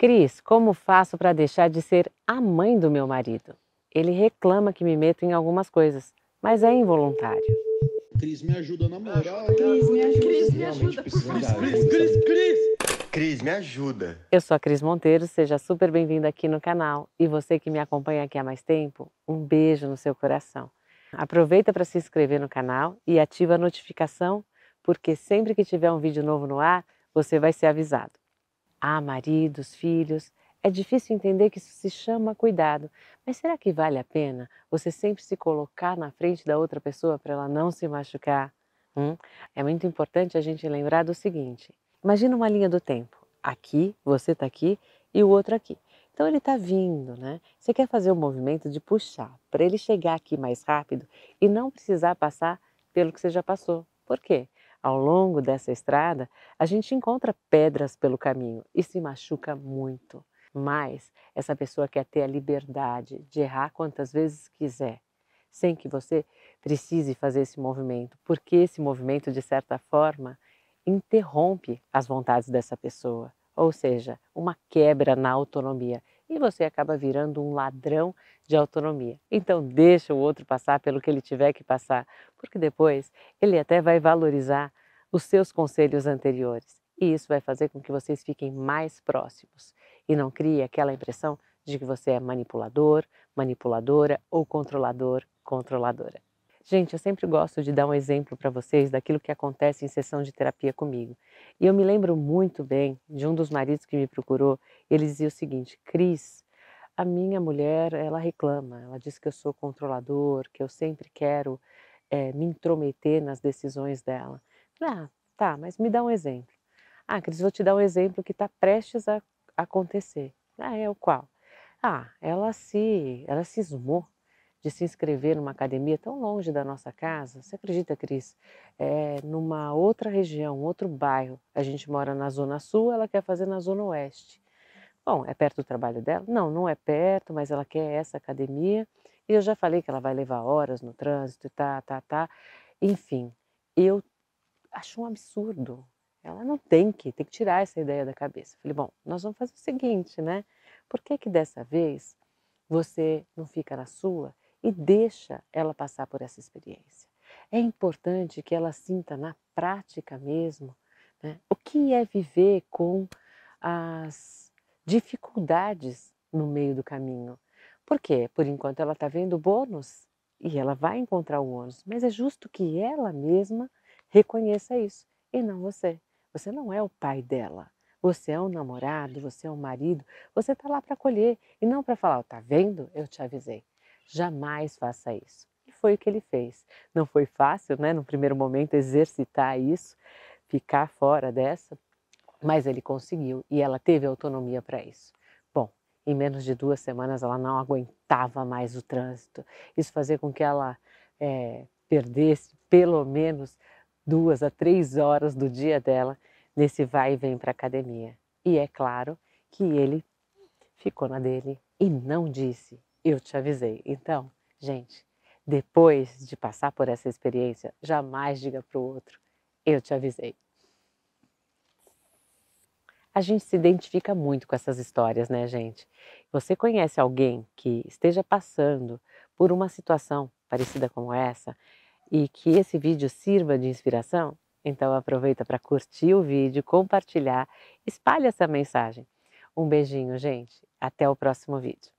Cris, como faço para deixar de ser a mãe do meu marido? Ele reclama que me meto em algumas coisas, mas é involuntário. Cris, me ajuda na moral. Cris, me ajuda. Cris, me ajuda, Cris, favor. Cris, Cris, Cris. Cris, me ajuda. Eu sou a Cris Monteiro, seja super bem-vinda aqui no canal. E você que me acompanha aqui há mais tempo, um beijo no seu coração. Aproveita para se inscrever no canal e ativa a notificação, porque sempre que tiver um vídeo novo no ar, você vai ser avisado. Ah, maridos, filhos, é difícil entender que isso se chama cuidado, mas será que vale a pena você sempre se colocar na frente da outra pessoa para ela não se machucar? Hum? É muito importante a gente lembrar do seguinte: imagina uma linha do tempo. Aqui, você está aqui e o outro aqui. Então ele está vindo, né? Você quer fazer o movimento de puxar para ele chegar aqui mais rápido e não precisar passar pelo que você já passou. Por quê? Ao longo dessa estrada, a gente encontra pedras pelo caminho e se machuca muito. Mas essa pessoa quer ter a liberdade de errar quantas vezes quiser, sem que você precise fazer esse movimento, porque esse movimento, de certa forma, interrompe as vontades dessa pessoa, ou seja, uma quebra na autonomia e você acaba virando um ladrão de autonomia. Então deixa o outro passar pelo que ele tiver que passar, porque depois ele até vai valorizar os seus conselhos anteriores. E isso vai fazer com que vocês fiquem mais próximos e não crie aquela impressão de que você é manipulador, manipuladora ou controlador, controladora. Gente, eu sempre gosto de dar um exemplo para vocês daquilo que acontece em sessão de terapia comigo. E eu me lembro muito bem de um dos maridos que me procurou, ele dizia o seguinte: Cris, a minha mulher, ela reclama, ela diz que eu sou controlador, que eu sempre quero é, me intrometer nas decisões dela. Ah, tá, mas me dá um exemplo. Ah, Cris, vou te dar um exemplo que está prestes a acontecer. Ah, é o qual? Ah, ela se, ela cismou de se inscrever numa academia tão longe da nossa casa. Você acredita, Cris? É, numa outra região, outro bairro. A gente mora na Zona Sul, ela quer fazer na Zona Oeste. Bom, é perto do trabalho dela? Não, não é perto, mas ela quer essa academia. E eu já falei que ela vai levar horas no trânsito tá, tá, tá. Enfim, eu acho um absurdo. Ela não tem que, tem que tirar essa ideia da cabeça. Falei, bom, nós vamos fazer o seguinte, né? Por que que dessa vez você não fica na sua e deixa ela passar por essa experiência? É importante que ela sinta na prática mesmo né, o que é viver com as dificuldades no meio do caminho. Por quê? Por enquanto ela está vendo o bônus e ela vai encontrar o ônus, mas é justo que ela mesma reconheça isso e não você. Você não é o pai dela. Você é um namorado, você é um marido, você está lá para acolher e não para falar, tá vendo? Eu te avisei. Jamais faça isso. E foi o que ele fez. Não foi fácil, né, no primeiro momento, exercitar isso, ficar fora dessa, mas ele conseguiu e ela teve autonomia para isso. Bom, em menos de duas semanas ela não aguentava mais o trânsito. Isso fazia com que ela é, perdesse pelo menos duas a três horas do dia dela nesse vai e vem para academia. E é claro que ele ficou na dele e não disse: Eu te avisei. Então, gente, depois de passar por essa experiência, jamais diga para o outro: Eu te avisei. A gente se identifica muito com essas histórias, né, gente? Você conhece alguém que esteja passando por uma situação parecida com essa e que esse vídeo sirva de inspiração? Então aproveita para curtir o vídeo, compartilhar, espalhe essa mensagem. Um beijinho, gente. Até o próximo vídeo.